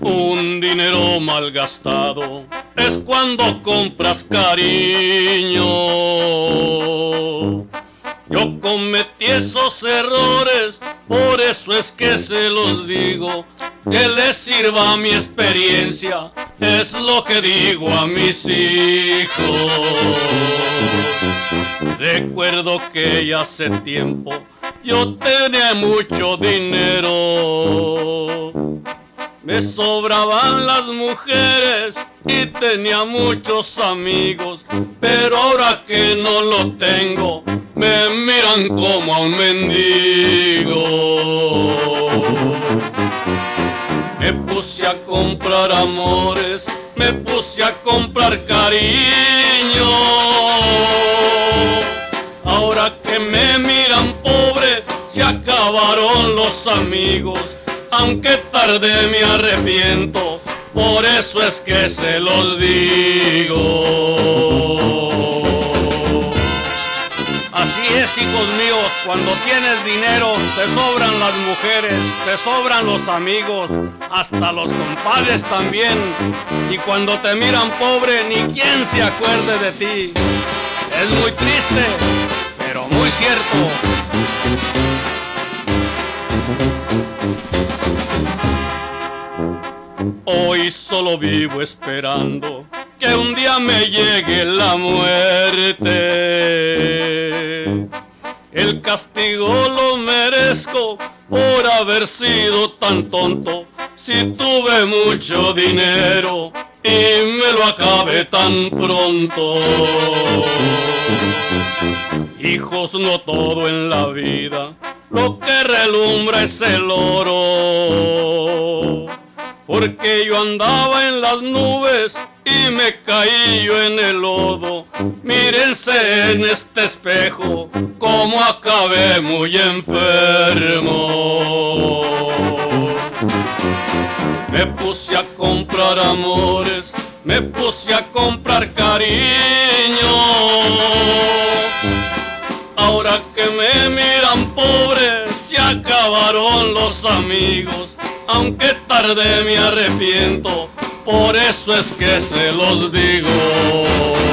Un dinero malgastado es cuando compras cariño. Cometí esos errores, por eso es que se los digo. Que les sirva mi experiencia, es lo que digo a mis hijos. Recuerdo que ya hace tiempo yo tenía mucho dinero. Me sobraban las mujeres y tenía muchos amigos, pero ahora que no lo tengo, me miran como a un mendigo. Me puse a comprar amores, me puse a comprar cariño. Ahora que me miran pobre, se acabaron los amigos aunque tarde me arrepiento, por eso es que se los digo. Así es, hijos míos, cuando tienes dinero, te sobran las mujeres, te sobran los amigos, hasta los compadres también. Y cuando te miran pobre, ni quien se acuerde de ti. Es muy triste, pero muy cierto. Hoy solo vivo esperando que un día me llegue la muerte. El castigo lo merezco por haber sido tan tonto. Si tuve mucho dinero y me lo acabé tan pronto. Hijos, no todo en la vida, lo que relumbra es el oro. Porque yo andaba en las nubes me caí yo en el lodo. Mírense en este espejo como acabé muy enfermo. Me puse a comprar amores, me puse a comprar cariño. Ahora que me miran pobre, se acabaron los amigos aunque tarde me arrepiento, por eso es que se los digo.